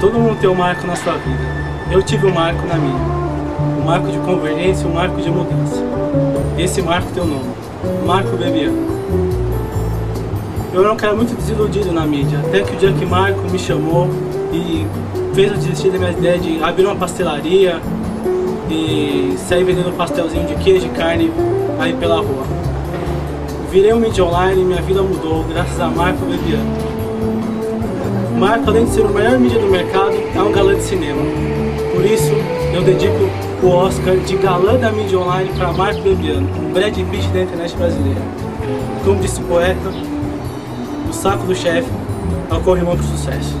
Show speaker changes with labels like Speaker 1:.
Speaker 1: Todo mundo tem um marco na sua vida. Eu tive um marco na minha. Um marco de convergência, um marco de mudança. Esse marco tem o um nome. Marco Bebiano. Eu era um cara muito desiludido na mídia, até que o dia que Marco me chamou e fez eu desistir da minha ideia de abrir uma pastelaria e sair vendendo pastelzinho de queijo e carne aí pela rua. Virei um mídia online e minha vida mudou graças a Marco Bebiano. Marco, além de ser o maior mídia do mercado, é um galã de cinema. Por isso, eu dedico o Oscar de galã da mídia online para Marco Bebiano, Brad Pitt da internet brasileira. Como disse o poeta, o saco do chefe é o corrimão para o sucesso.